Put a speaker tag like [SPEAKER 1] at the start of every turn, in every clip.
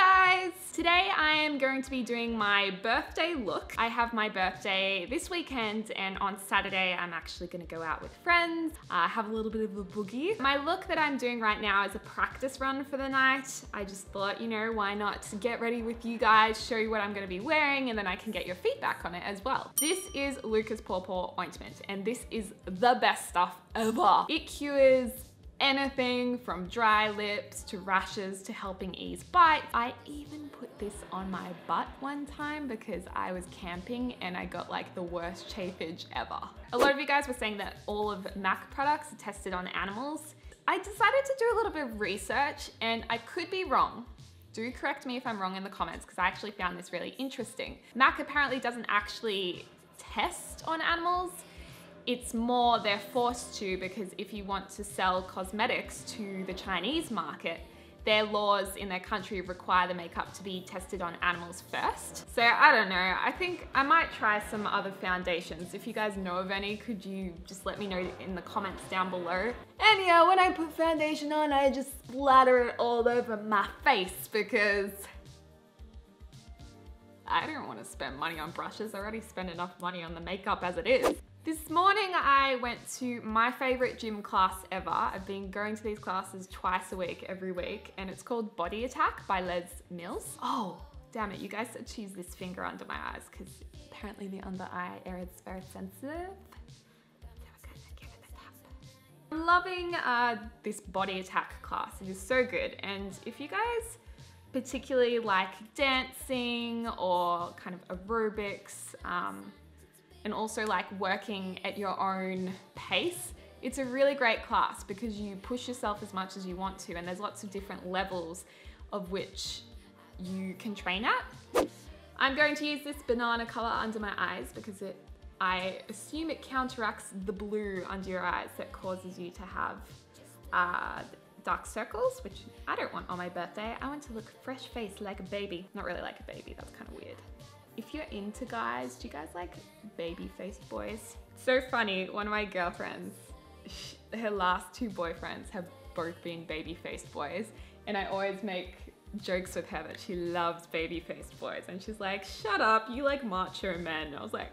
[SPEAKER 1] guys! Today I am going to be doing my birthday look. I have my birthday this weekend and on Saturday I'm actually gonna go out with friends, uh, have a little bit of a boogie. My look that I'm doing right now is a practice run for the night. I just thought, you know, why not get ready with you guys, show you what I'm gonna be wearing and then I can get your feedback on it as well. This is Lucas Papaw Ointment and this is the best stuff ever. It cures anything from dry lips to rashes to helping ease bites. I even put this on my butt one time because I was camping and I got like the worst chafage ever. A lot of you guys were saying that all of MAC products are tested on animals. I decided to do a little bit of research and I could be wrong. Do correct me if I'm wrong in the comments because I actually found this really interesting. MAC apparently doesn't actually test on animals it's more they're forced to because if you want to sell cosmetics to the Chinese market, their laws in their country require the makeup to be tested on animals first. So I don't know, I think I might try some other foundations. If you guys know of any, could you just let me know in the comments down below? And yeah, when I put foundation on, I just splatter it all over my face because I don't want to spend money on brushes. I already spend enough money on the makeup as it is. This morning I went to my favorite gym class ever. I've been going to these classes twice a week, every week, and it's called Body Attack by Les Mills. Oh, damn it, you guys said to use this finger under my eyes because apparently the under eye area is very sensitive. I'm loving uh, this body attack class. It is so good. And if you guys particularly like dancing or kind of aerobics, um, and also like working at your own pace, it's a really great class because you push yourself as much as you want to and there's lots of different levels of which you can train at. I'm going to use this banana color under my eyes because it, I assume it counteracts the blue under your eyes that causes you to have uh, dark circles, which I don't want on my birthday. I want to look fresh faced like a baby. Not really like a baby, that's kind of weird if you're into guys, do you guys like baby-faced boys? So funny, one of my girlfriends, her last two boyfriends have both been baby-faced boys. And I always make jokes with her that she loves baby-faced boys. And she's like, shut up, you like macho men. And I was like,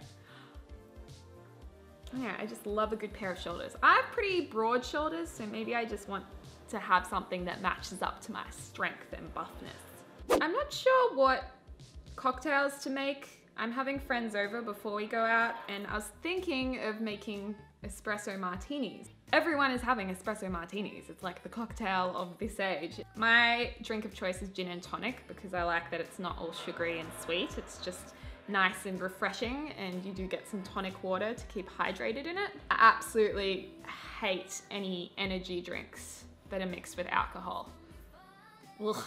[SPEAKER 1] yeah, I just love a good pair of shoulders. I have pretty broad shoulders, so maybe I just want to have something that matches up to my strength and buffness. I'm not sure what cocktails to make. I'm having friends over before we go out and I was thinking of making espresso martinis. Everyone is having espresso martinis. It's like the cocktail of this age. My drink of choice is gin and tonic because I like that it's not all sugary and sweet. It's just nice and refreshing and you do get some tonic water to keep hydrated in it. I absolutely hate any energy drinks that are mixed with alcohol. Ugh.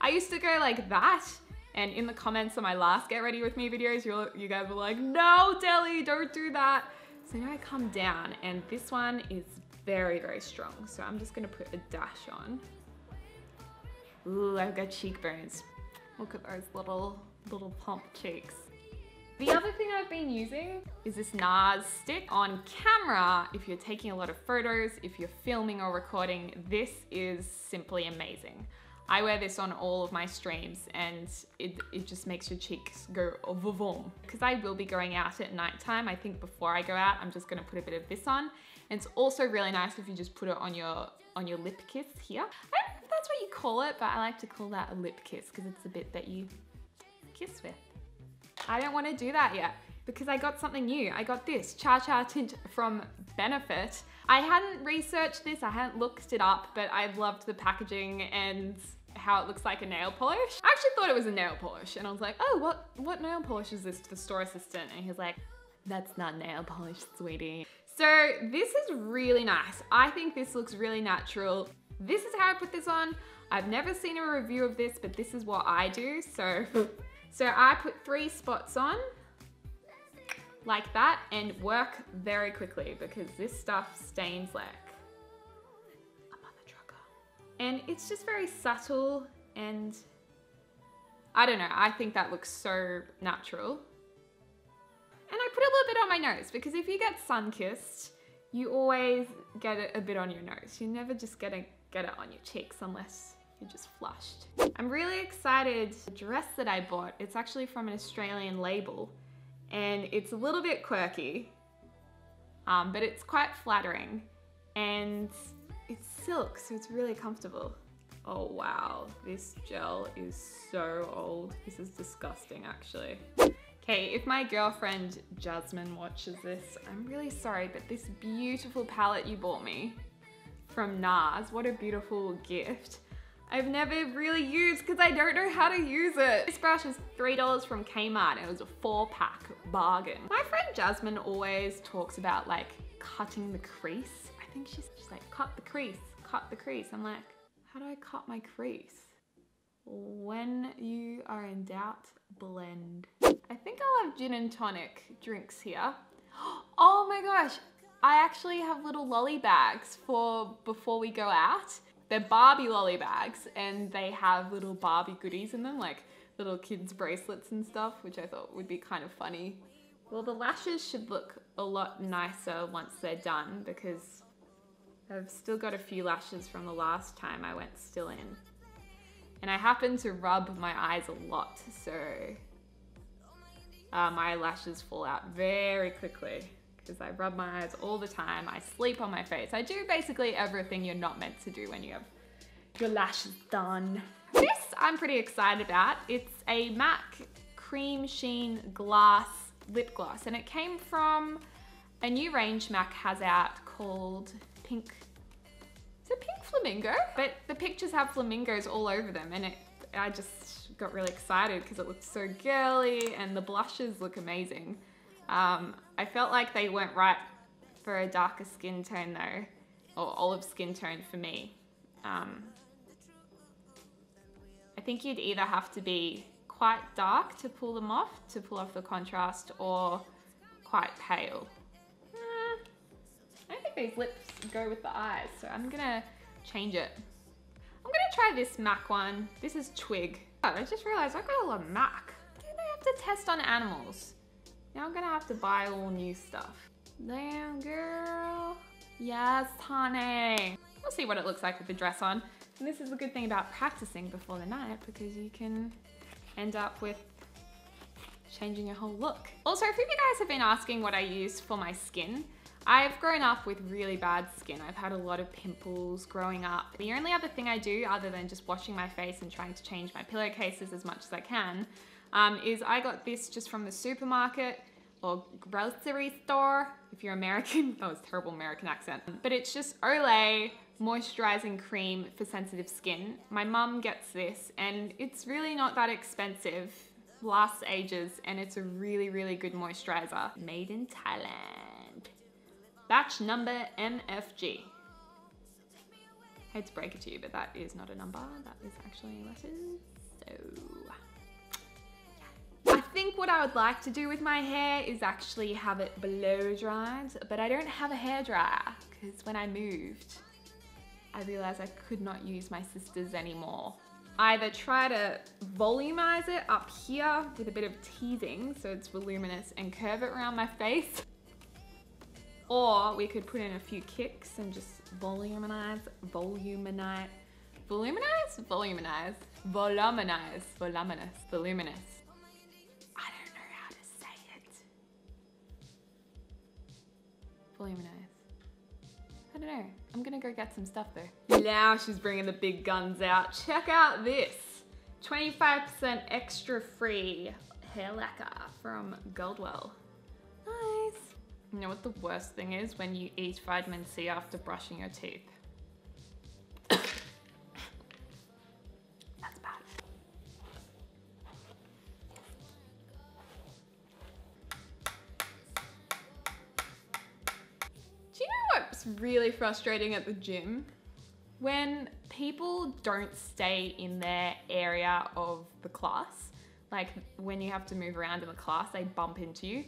[SPEAKER 1] I used to go like that and in the comments of my last Get Ready With Me videos, you you guys were like, no, Deli, don't do that. So now I come down and this one is very, very strong. So I'm just gonna put a dash on. Ooh, I've got cheekbones. Look at those little, little plump cheeks. The other thing I've been using is this NARS stick. On camera, if you're taking a lot of photos, if you're filming or recording, this is simply amazing. I wear this on all of my streams and it, it just makes your cheeks go vavoom. Because I will be going out at nighttime, I think before I go out, I'm just gonna put a bit of this on. And it's also really nice if you just put it on your on your lip kiss here. I don't know if that's what you call it, but I like to call that a lip kiss because it's the bit that you kiss with. I don't wanna do that yet because I got something new. I got this Cha Cha Tint from Benefit. I hadn't researched this, I hadn't looked it up, but I loved the packaging and how it looks like a nail polish. I actually thought it was a nail polish and I was like, oh, what, what nail polish is this to the store assistant? And he's like, that's not nail polish, sweetie. So this is really nice. I think this looks really natural. This is how I put this on. I've never seen a review of this, but this is what I do. So, so I put three spots on like that and work very quickly because this stuff stains like and it's just very subtle and I don't know, I think that looks so natural. And I put a little bit on my nose because if you get sun-kissed, you always get it a bit on your nose. You never just get, a, get it on your cheeks unless You're just flushed. I'm really excited. The dress that I bought, it's actually from an Australian label and it's a little bit quirky, um, but it's quite flattering and it's silk, so it's really comfortable. Oh wow, this gel is so old. This is disgusting actually. Okay, if my girlfriend Jasmine watches this, I'm really sorry, but this beautiful palette you bought me from NARS, what a beautiful gift. I've never really used because I don't know how to use it. This brush is $3 from Kmart. It was a four pack bargain. My friend Jasmine always talks about like cutting the crease. I think she's just like, cut the crease, cut the crease. I'm like, how do I cut my crease? When you are in doubt, blend. I think I'll have gin and tonic drinks here. Oh my gosh, I actually have little lolly bags for before we go out. They're Barbie lolly bags and they have little Barbie goodies in them, like little kids bracelets and stuff, which I thought would be kind of funny. Well, the lashes should look a lot nicer once they're done because I've still got a few lashes from the last time I went still in. And I happen to rub my eyes a lot, so uh, my lashes fall out very quickly because I rub my eyes all the time. I sleep on my face. I do basically everything you're not meant to do when you have your lashes done. This I'm pretty excited about. It's a MAC Cremesheen Glass Lip Gloss and it came from a new range MAC has out called Pink is it pink flamingo? But the pictures have flamingos all over them and it, I just got really excited because it looked so girly and the blushes look amazing. Um, I felt like they weren't right for a darker skin tone though, or olive skin tone for me. Um, I think you'd either have to be quite dark to pull them off, to pull off the contrast, or quite pale. I these lips go with the eyes, so I'm gonna change it. I'm gonna try this MAC one. This is Twig. Oh, I just realized I've got a lot of MAC. Do they have to test on animals? Now I'm gonna have to buy all new stuff. Damn, girl. Yes, honey. We'll see what it looks like with the dress on. And this is the good thing about practicing before the night because you can end up with changing your whole look. Also, a few of you guys have been asking what I use for my skin. I've grown up with really bad skin. I've had a lot of pimples growing up. The only other thing I do other than just washing my face and trying to change my pillowcases as much as I can um, is I got this just from the supermarket or grocery store, if you're American. that was terrible American accent. But it's just Olay moisturizing cream for sensitive skin. My mum gets this and it's really not that expensive, lasts ages, and it's a really, really good moisturizer. Made in Thailand. Batch number MFG. hate to break it to you, but that is not a number, that is actually letters. So I think what I would like to do with my hair is actually have it blow dried, but I don't have a hair dryer because when I moved, I realized I could not use my sister's anymore. Either try to volumize it up here with a bit of teasing so it's voluminous and curve it around my face. Or we could put in a few kicks and just voluminize, voluminize, voluminize, voluminize, voluminize, voluminous, voluminous. voluminous. I don't know. I'm gonna go get some stuff though. Now she's bringing the big guns out. Check out this. 25% extra free hair lacquer from Goldwell. You know what the worst thing is? When you eat vitamin C after brushing your teeth. That's bad. Do you know what's really frustrating at the gym when people don't stay in their area of the class. Like when you have to move around in the class, they bump into you.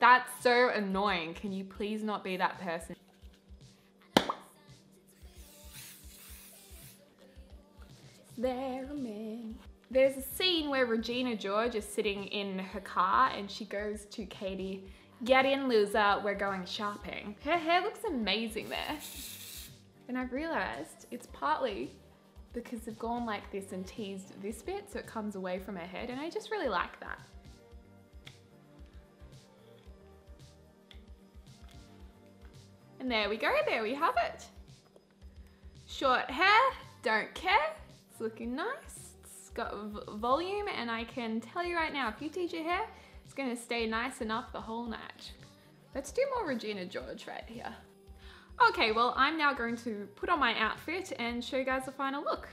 [SPEAKER 1] That's so annoying. Can you please not be that person? There, man. There's a scene where Regina George is sitting in her car and she goes to Cady Get in, loser, we're going shopping. Her hair looks amazing there. And I've realized it's partly because they've gone like this and teased this bit so it comes away from her head and I just really like that. And there we go, there we have it. Short hair, don't care. It's looking nice. It's got volume and I can tell you right now, if you teach your hair, it's gonna stay nice enough the whole night. Let's do more Regina George right here. Okay, well, I'm now going to put on my outfit and show you guys the final look.